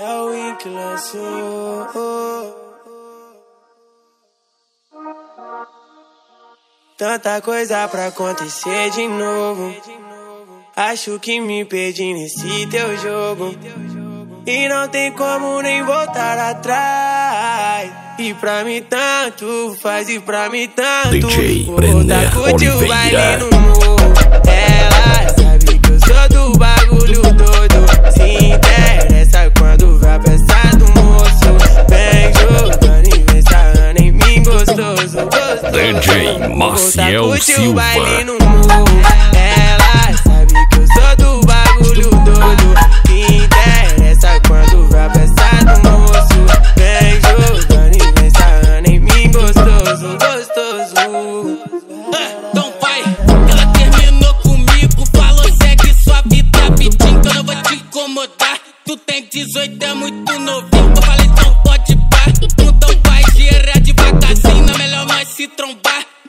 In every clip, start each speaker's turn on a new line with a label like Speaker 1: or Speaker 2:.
Speaker 1: É o Win que lançou. Tanta coisa pra acontecer de novo. Acho que me perdi nesse teu jogo. E não tem como nem voltar atrás. E pra mim tanto faz, e pra mim tanto. DJ baile Oliveira. DJ Maciel Silva. Ela sabe que eu sou do bagulho doido. Que interessa quando vai moço. Vem jogando e vem em mim gostoso, gostoso.
Speaker 2: É, então ela terminou comigo. Falou, segue sua vida, que eu não vou te incomodar. Tu tem 18, é muito novinho. Eu falei, então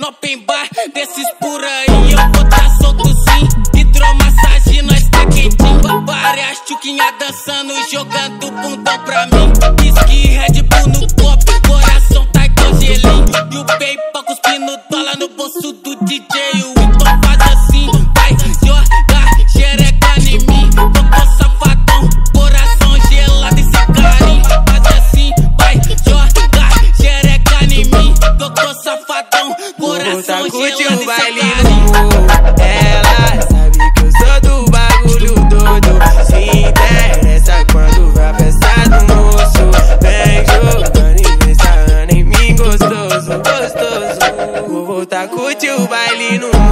Speaker 2: open bar desses por aí. Eu vou tá solto sim, hidromassagem, nós tá quentinho. Várias chuquinha dançando, jogando bundão pra mim. Whisky, Red Bull no copo, coração tá igual gelinho. E o PayPal cuspindo dólar no bolso do DJ. Então faz assim, vai jogar safadão, coração gelado carinho. Faz assim, vai jogar safadão, puta tá curte o bailinho.
Speaker 1: Ela sabe que eu sou do bagulho todo. Se interessa quando vai pensar no moço. Vem jogando e vem sarrando em mim gostoso, gostoso. Vou voltar tá curte o bailinho.